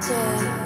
Yeah.